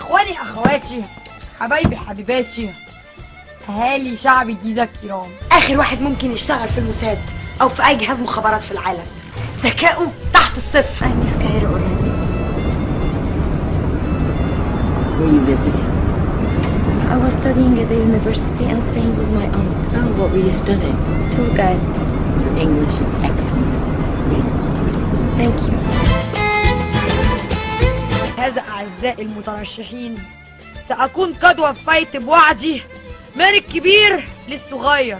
إخواني أخواتي حبايبي حبيباتي أهالي شعب الجيزه الكرام آخر واحد ممكن يشتغل في الموساد أو في أي جهاز مخابرات في العالم ذكاؤه تحت الصفر أنا Miss Cairo already I was studying at the university and staying with my aunt. Oh, what were you studying? Tour guide. Your English is excellent. Thank you. هذا أعزائي المترشحين سأكون قد وفيت بوعدي من الكبير للصغير.